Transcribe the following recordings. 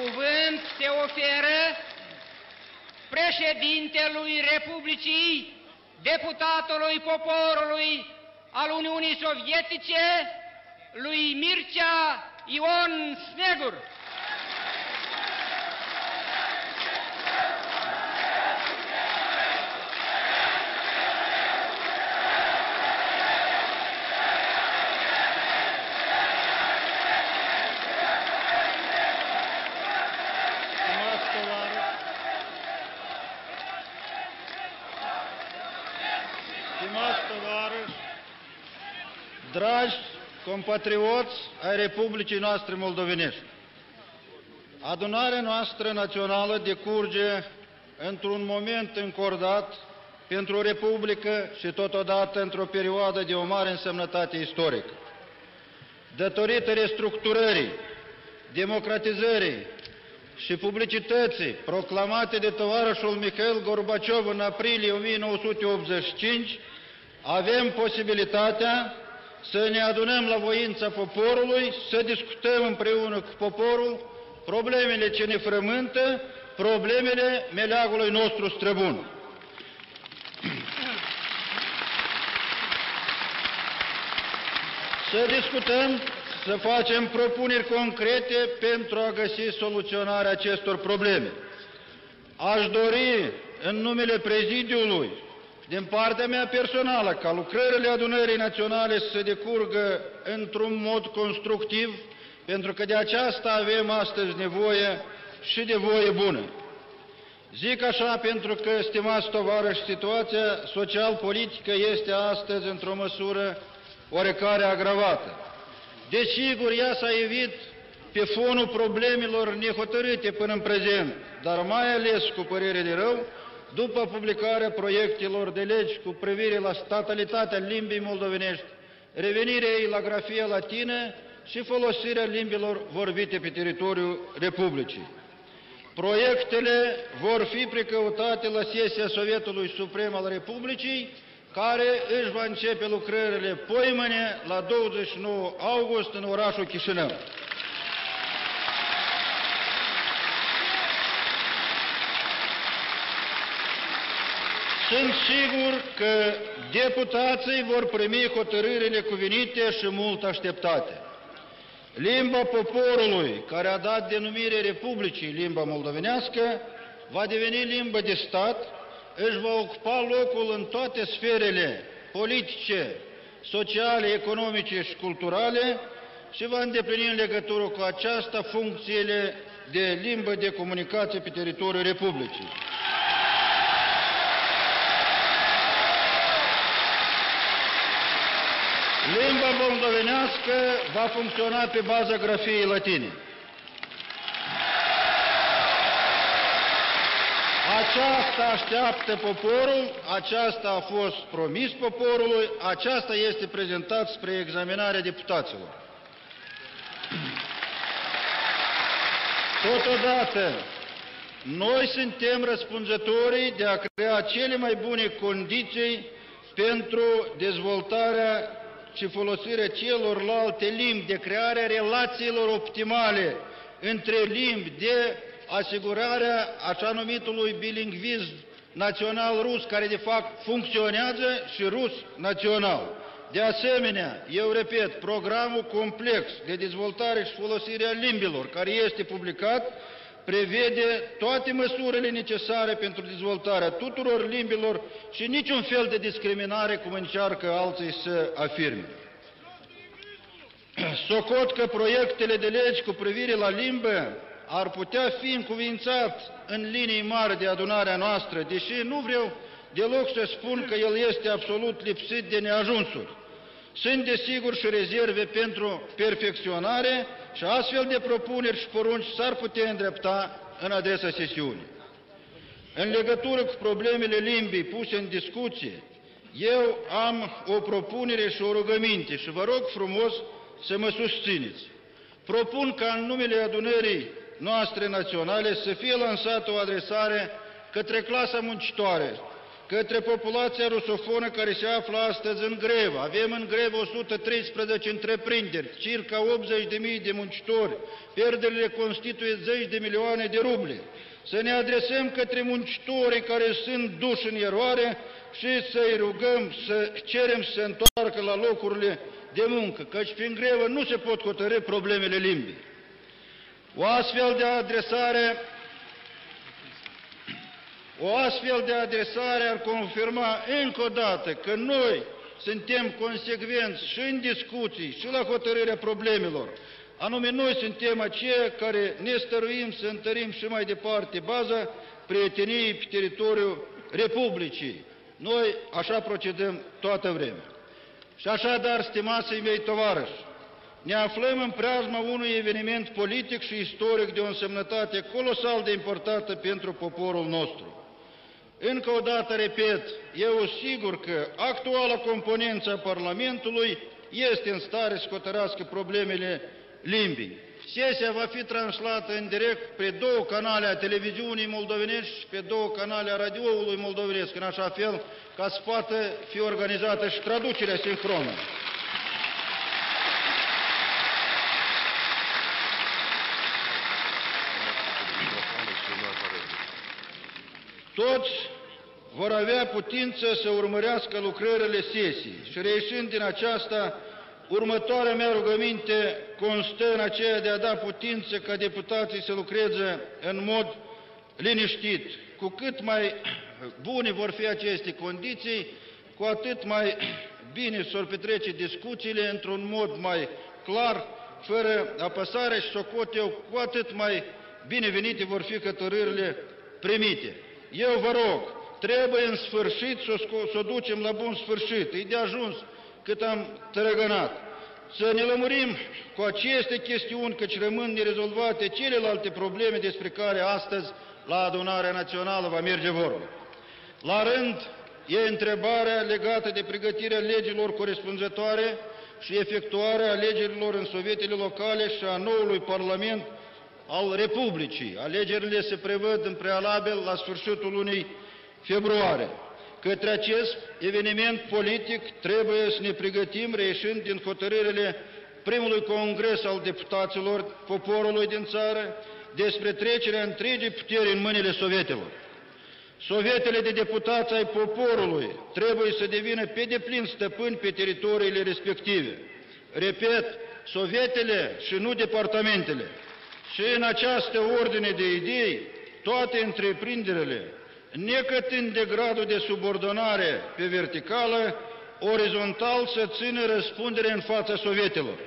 Cuvânt se oferă președintelui Republicii, deputatului poporului al Uniunii Sovietice, lui Mircea Ion Snegur. Stimați tovarăși, stimați tovarăși, dragi compatrioți ai Republicii noastre moldovenești, adunarea noastră națională decurge într-un moment încordat pentru o republică și totodată într-o perioadă de o mare însemnătate istorică. Datorită restructurării, democratizării și publicității proclamate de tovarășul Mikhail Gorbaciov în aprilie 1985, avem posibilitatea să ne adunăm la voința poporului, să discutăm împreună cu poporul problemele ce ne frământă, problemele meleagului nostru străbun. Să discutăm, să facem propuneri concrete pentru a găsi soluționarea acestor probleme. Aș dori, în numele prezidiului, din partea mea personală, ca lucrările adunării naționale să se decurgă într-un mod constructiv, pentru că de aceasta avem astăzi nevoie și de voie bună. Zic așa pentru că, stimați tovarăși, situația social-politică este astăzi într-o măsură oarecare agravată. Desigur, ea s-a evit pe fonul problemelor nehotărâte până în prezent, dar mai ales cu părere de rău, după publicarea proiectelor de legi cu privire la statalitatea limbii moldovenești, revenirea ei la grafia latină și folosirea limbilor vorbite pe teritoriul Republicii. Proiectele vor fi precăutate la sesia Sovietului Suprem al Republicii, care își va începe lucrările poimâne la 29 august în orașul Chișinău. Sunt sigur că deputații vor primi hotărârile cuvenite și mult așteptate. Limba poporului, care a dat denumire Republicii limba moldovenească, va deveni limbă de stat, își va ocupa locul în toate sferele politice, sociale, economice și culturale și va îndeplini în legătură cu aceasta funcțiile de limbă de comunicație pe teritoriul Republicii. Limba moldovenească va funcționa pe baza grafiei latine. Aceasta așteaptă poporul, aceasta a fost promis poporului, aceasta este prezentat spre examinarea deputaților. Totodată, noi suntem răspunzătorii de a crea cele mai bune condiții pentru dezvoltarea și folosirea celorlalte limbi, de crearea relațiilor optimale între limbi, de asigurarea așa numitului bilingvism național rus, care de fapt funcționează și rus național. De asemenea, eu repet, programul complex de dezvoltare și folosire a limbilor, care este publicat, prevede toate măsurile necesare pentru dezvoltarea tuturor limbilor și niciun fel de discriminare cum încearcă alții să afirme. Socot că proiectele de legi cu privire la limbă ar putea fi încuvințat în linii mari de adunarea noastră, deși nu vreau deloc să spun că el este absolut lipsit de neajunsuri. Sunt desigur și rezerve pentru perfecționare și astfel de propuneri și porunci s-ar putea îndrepta în adresa sesiunii. În legătură cu problemele limbii puse în discuție, eu am o propunere și o rugăminte și vă rog frumos să mă susțineți. Propun ca în numele adunării noastre naționale să fie lansată o adresare către clasa muncitoare către populația rusofonă care se află astăzi în grevă. Avem în grevă 113 întreprinderi, circa 80.000 de muncitori, pierderile constituie zeci de milioane de ruble. Să ne adresăm către muncitorii care sunt duși în eroare și să-i rugăm, să cerem să se întoarcă la locurile de muncă, căci prin grevă nu se pot hotărâ problemele limbii. O astfel de adresare o astfel de adresare ar confirma încă o dată că noi suntem consecvenți și în discuții și la hotărârea problemelor. Anume, noi suntem aceia care ne stăruim să întărim și mai departe baza prieteniei pe teritoriul Republicii. Noi așa procedăm toată vremea. Și așadar, stimații mei tovarăși, ne aflăm în preajma unui eveniment politic și istoric de o însemnătate colosal de importantă pentru poporul nostru. Încă o dată repet, eu sigur că actuala componență a Parlamentului este în stare să hotărască problemele limbii. Sesia va fi translată în direct pe două canale a televiziunii moldovenești și pe două canale a radioului moldovenesc, în așa fel ca să poată fi organizată și traducerea sinhronă. Toți vor avea putință să urmărească lucrările sesii și reieșind din aceasta, următoarea mea rugăminte constă în aceea de a da putință ca deputații să lucreze în mod liniștit. Cu cât mai bune vor fi aceste condiții, cu atât mai bine s-or petrece discuțiile într-un mod mai clar, fără apăsare și socoteu, cu atât mai binevenite vor fi hotărârile primite. Eu vă rog, trebuie în sfârșit să o, să o ducem la bun sfârșit. E de ajuns cât am trăgănat. Să ne lămurim cu aceste chestiuni, căci rămân nerezolvate celelalte probleme despre care astăzi la adunarea națională va merge vorba. La rând, e întrebarea legată de pregătirea legilor corespunzătoare și efectuarea alegerilor în sovietele locale și a noului Parlament al Republicii. Alegerile se prevăd în prealabil la sfârșitul lunii februarie. Către acest eveniment politic trebuie să ne pregătim reieșind din hotărârile primului congres al deputaților poporului din țară despre trecerea întregii puteri în mâinile sovietelor. Sovietele de deputați ai poporului trebuie să devină pe deplin stăpâni pe teritoriile respective. Repet, sovietele și nu departamentele. Și în această ordine de idei, toate întreprinderile, necătând de gradul de subordonare pe verticală, orizontal să țină răspundere în fața sovietelor,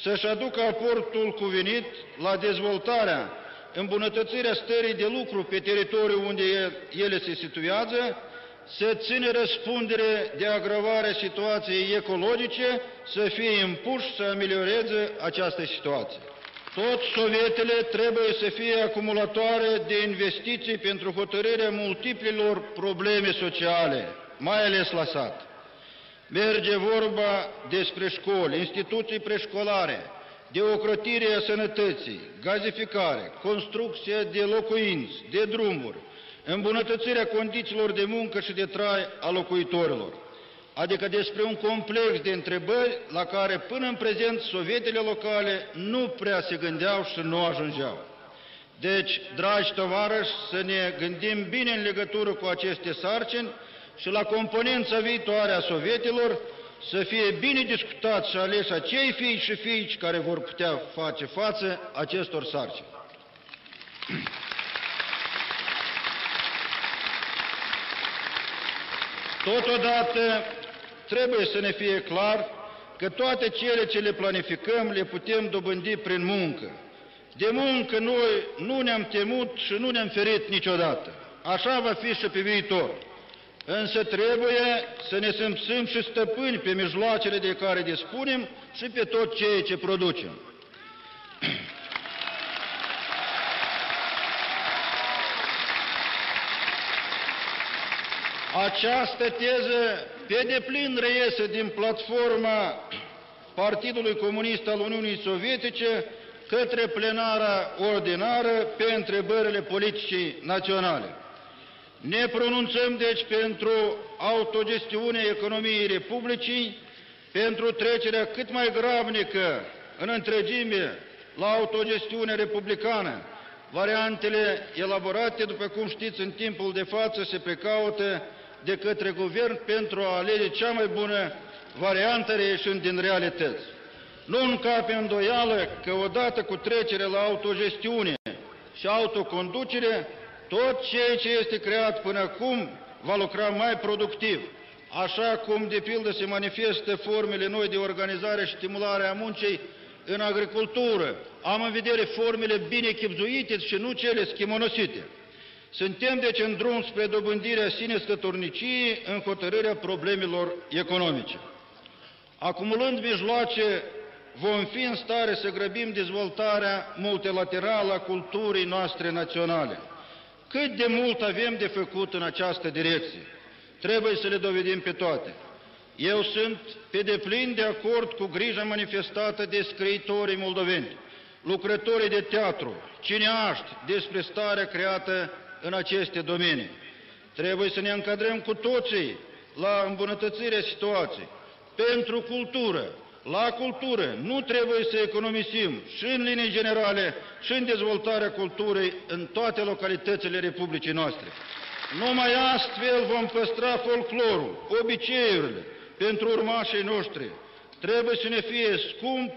să-și aducă aportul cuvenit la dezvoltarea, îmbunătățirea stării de lucru pe teritoriul unde ele se situează, să țină răspundere de agravarea situației ecologice, să fie impuși să amelioreze această situație. Toți sovietele trebuie să fie acumulatoare de investiții pentru hotărârea multiplilor probleme sociale, mai ales la sat. Merge vorba despre școli, instituții preșcolare, de ocrotire a sănătății, gazificare, construcție de locuinți, de drumuri, îmbunătățirea condițiilor de muncă și de trai a locuitorilor adică despre un complex de întrebări la care până în prezent sovietele locale nu prea se gândeau și nu ajungeau. Deci, dragi tovarăși, să ne gândim bine în legătură cu aceste sarcini și la componența viitoare a sovietilor să fie bine discutați și aleși acei fii și fiici care vor putea face față acestor sarcini. Totodată, trebuie să ne fie clar că toate cele ce le planificăm le putem dobândi prin muncă. De muncă noi nu ne-am temut și nu ne-am ferit niciodată. Așa va fi și pe viitor. Însă trebuie să ne simțim și stăpâni pe mijloacele de care dispunem și pe tot ceea ce producem. Această teză pe deplin reiese din platforma Partidului Comunist al Uniunii Sovietice către plenara ordinară pe întrebările politicii naționale. Ne pronunțăm deci pentru autogestiunea economiei Republicii, pentru trecerea cât mai gravnică în întregime la autogestiune republicană. Variantele elaborate, după cum știți, în timpul de față se precaută de către guvern pentru a alege cea mai bună variantă reieșind din realități. Nu încape îndoială că odată cu trecerea la autogestiune și autoconducere, tot ceea ce este creat până acum va lucra mai productiv, așa cum de pildă se manifestă formele noi de organizare și stimulare a muncii în agricultură. Am în vedere formele bine chipzuite și nu cele schimonosite. Suntem deci în drum spre dobândirea sine stătorniciei în hotărârea problemelor economice. Acumulând mijloace, vom fi în stare să grăbim dezvoltarea multilaterală a culturii noastre naționale. Cât de mult avem de făcut în această direcție? Trebuie să le dovedim pe toate. Eu sunt pe deplin de acord cu grija manifestată de scriitorii moldoveni, lucrătorii de teatru, cineaști despre starea creată în aceste domenii. Trebuie să ne încadrăm cu toții la îmbunătățirea situației. Pentru cultură, la cultură, nu trebuie să economisim și în linii generale și în dezvoltarea culturii în toate localitățile Republicii noastre. Numai astfel vom păstra folclorul, obiceiurile pentru urmașii noștri. Trebuie să ne fie scump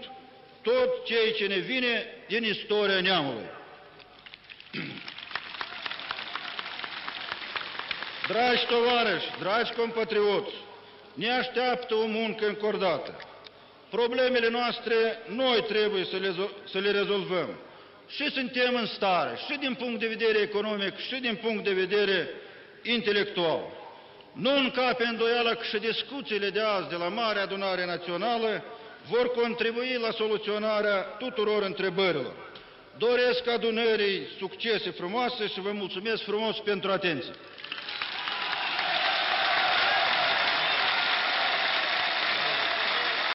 tot ceea ce ne vine din istoria neamului. Dragi tovarăși, dragi compatrioți, ne așteaptă o muncă încordată. Problemele noastre noi trebuie să le, să le rezolvăm. Și suntem în stare, și din punct de vedere economic, și din punct de vedere intelectual. Nu încape îndoială că și discuțiile de azi de la Marea Adunare Națională vor contribui la soluționarea tuturor întrebărilor. Doresc adunării succese frumoase și vă mulțumesc frumos pentru atenție.